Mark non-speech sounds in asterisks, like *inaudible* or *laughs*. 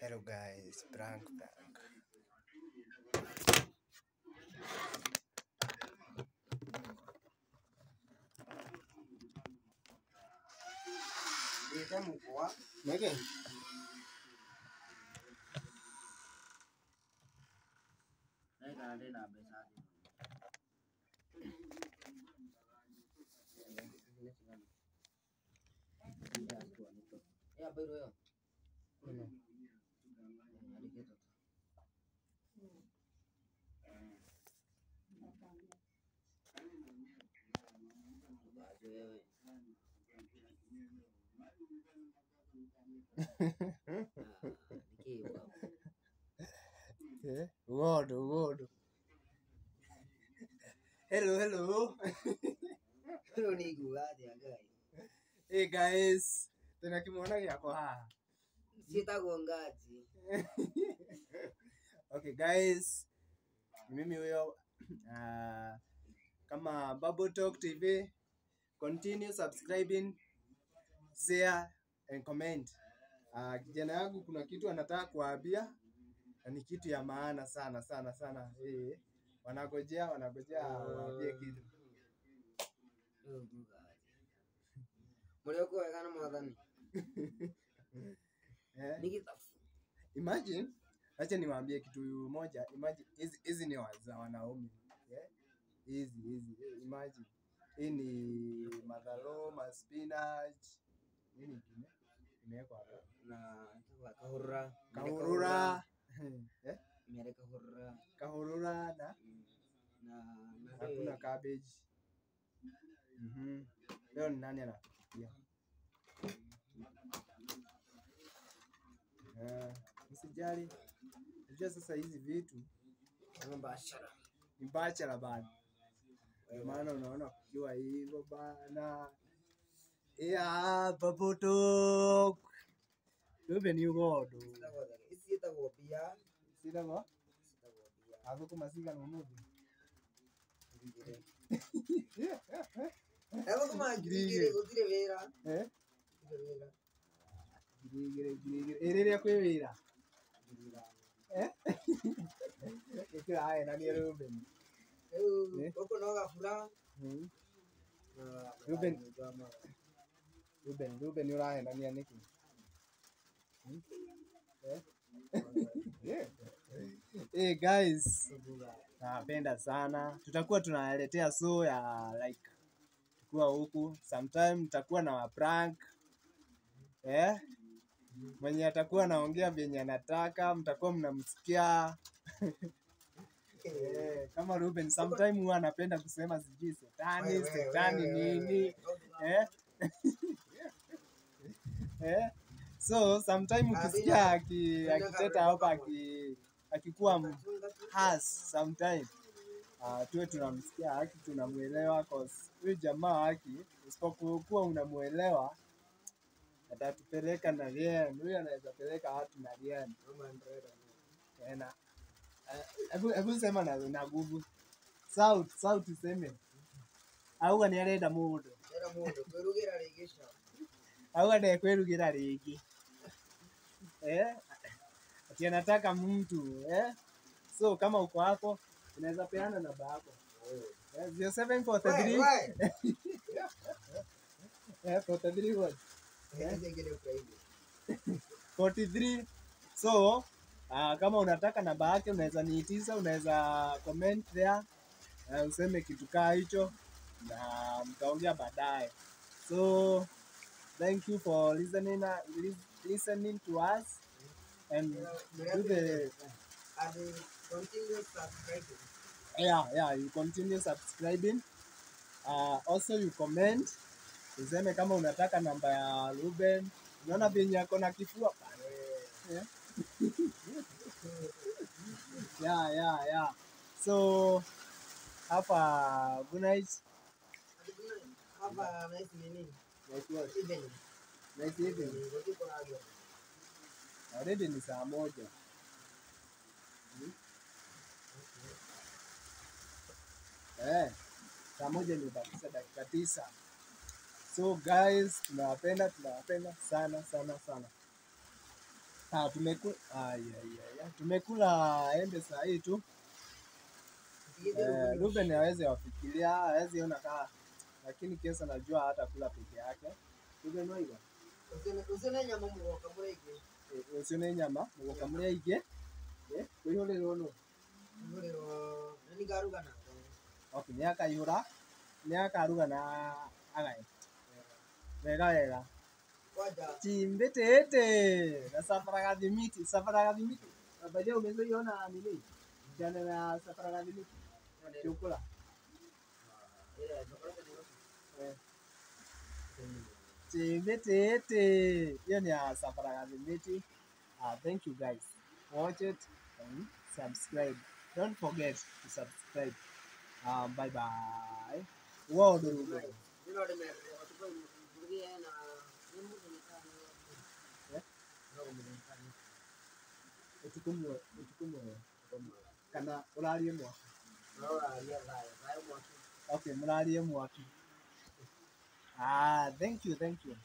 Hello guys, prank prank. Dia kan buat, macam. Saya kalau dia Ugodo, ugodo. Hello, hello. hello ni kuaje agai Hey guys, tena kimona yako haha. sitagwo ngaji *laughs* Okay guys, mimi huyo uh, kama Bubble Talk TV, continue subscribing, share and comment. Uh, kijana yangu kuna kitu anataka kuwaambia na ni kitu ya maana sana sana sana. *laughs* *laughs* Eh, wanagojea wanagojea waambie kitu. murio kwega na mwathani Eh, imagine, acha niwaambie kitu moja. Imagine hizi ni za wanaume. Yeah? Hizi hizi imagine. Hii ni madhalo, ma spinach, nini ingine? Imewekwa hapo. na kahurura Kahurura. Eh? mere kahurura Kahurura na na na hakuna cabbage. Mhm. Leo ni nani anapikia? Eh, Msijali. Unajua sasa hizi vitu ni bachelor bado. Ndio maana unaona kukiwa hivyo bana. Yeah, Talk. Ruben yugodo. isi itagwo bia Sitagwo itagwo bia athũkũ maciga nũmũthĩ. ego kuma ngirigiri gutire wira Eh? gutire wira Ngiri igĩrĩ ngiri igĩrĩ. Ĩ rĩrĩa kwĩ wĩra. Eh? Ĩkĩra ahenanie Ruben. riu Eh? Mhm. Ruben. Ruben? Hmm? Eh? *laughs* Hey guys, napenda sana. Tutakuwa tunaletea show ya like tukiwa huku. Sometime tutakuwa na prank Eh? Mwenye atakuwa anaongea vyenye anataka, mtakuwa mnamsikia. *laughs* Eh, kama Ruben sometime huwa anapenda kusema sijui setani, setani nini. Eh? *laughs* eh? So sometime ukisikia aki- akiteta hapa aki, akikuwa has sometime. Uh, tuwe tunamsikia haki tunamwelewa cause huyu jamaa haki usipokuwa unamwelewa atatupeleka na rien huyu anaweza peleka watu na rien hebu sema na na nguvu. Sauti sauti seme auga arenda må rigisha auga ndekwirugira rĩngĩ. Eh? ati anataka mtu eh? so kama uko hapo unaweza peana namba yako. Eh, 0743 *laughs* eh, 43 what? 43 so uh, kama unataka namba yake unaweza niitiza, unaweza comment there uh, useme kitu kaa hicho na mtaongea baadaye. So thank you for listening, uh, li listening to us and do the continue subscribing. yeah yeah you continue subscribing. Uh, also you comment useme kama unataka namba ya Ruben. Unaona venye ako na kifua yeah. *laughs* yeah yeah yeah. So have a good night. Nice evening. nice evening. Already ni saa moja. Hmm? eh saa moja imebakisha dakika tisa. So guys tunawapenda tunawapenda sana sana sana Ah, tumekula ay, ay, ay, tumekula embe saa hii tu. Eh, Ruben hawezi wafikiria, hawezi ona kaa, lakini kesa najua hata kula peke yake. Ruben waiga Usione nyama mugoka murege. ucio nĩ nyama Ngorero nani garuga na. okay, nĩ akaihũra nĩ akaruga na agae wega wega Kwaja. chimbĩtĩte na safara gathimiti safara gathimiti badia umezoiona nini jana na safara gathimiti kiukula Eh, chokolate ni eh. chimbĩtĩte hiyo ni ya safara gathimiti uh, thank you guys watch it and subscribe don't forget to subscribe um, bye bye wow durugo Nino de me watuko burgie na ni mtu ni kani. Eh? Ndio mmenikani. utukumwe utukumwe kana ũrarie mwaki Ndio alia zai. Zai mwaki. okay mũrarie mwaki ah thank you thank you